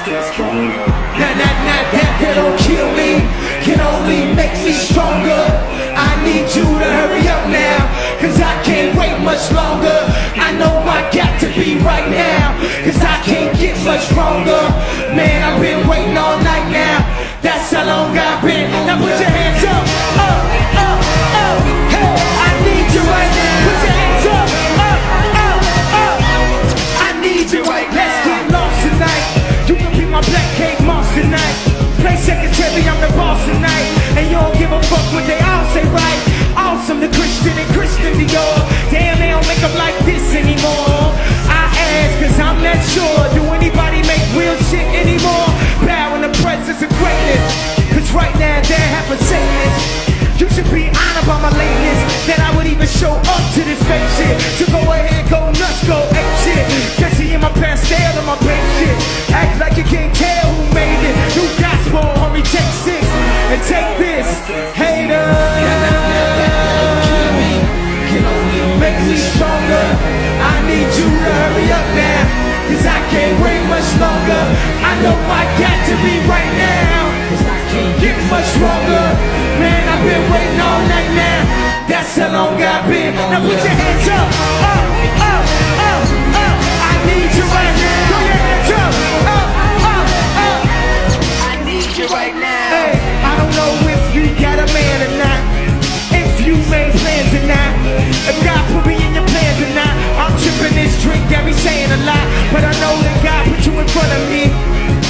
Nah, now, now, that that don't kill me. Can only make me stronger. I need you to hurry up now Cause I can't wait much longer. I know I got to be right now Cause I can't get much stronger. Man, I've been waiting all Now put your hands up Up, up, up, I need you right now. Your hands up Up, up, up. I need you right now. Hey, I don't know if you got a man or not. If you made plans or not. If God put me in your plans or not. I'm tripping this drink, saying a lot. But I know that God put you in front of me.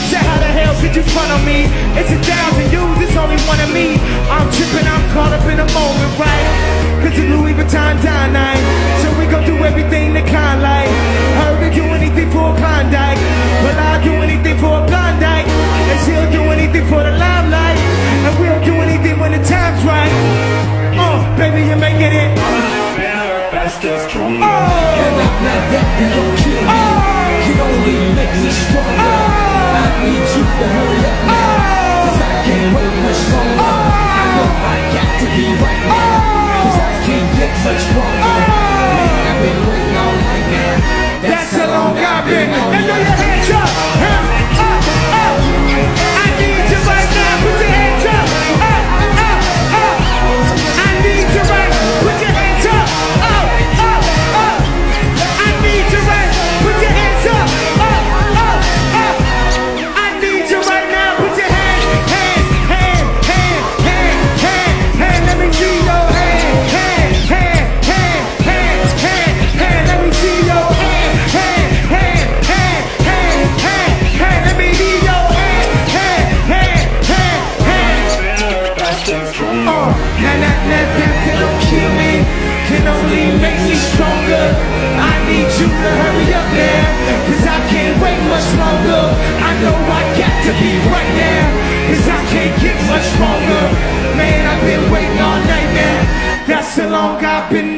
How the hell you front on me? It's a thousand yous, it's only one of me. I'm tripping, I'm caught up in a moment, right? Cause it's Louis Vuitton Don night. So we gon' do everything the kind like. Heard to do anything for a Klondike. Well, I'll do anything for a Klondike. And she'll do anything for the limelight. And we'll do anything when the time's right. Uh, baby, you're making it. Faster, stronger. Oh, And I'm not that that'll kill me oh, Can only make me stronger uh. I need you to hurry up now nah, nah, nah, that that'll kill me. Can only make me stronger. I need you to hurry up now. Cause I can't wait much longer. I know I got to be right now. Cause I can't get much stronger. Man, I've been waiting all night now. That's how long I've been.